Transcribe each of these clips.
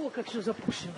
О, как все запущено.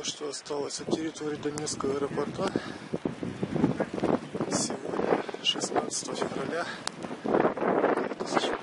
То, что осталось от территории Донецкого аэропорта. Сегодня, 16 февраля 2015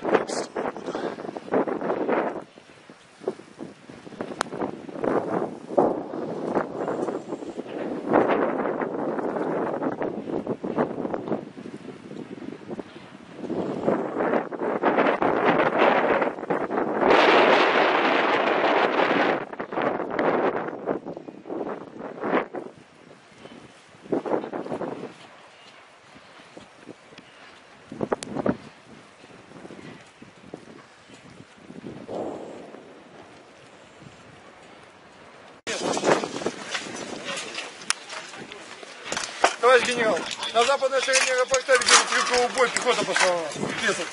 Товарищ генерал, на западной стороне аэропорта видели стрелковый бой, пехота пошла. Песок.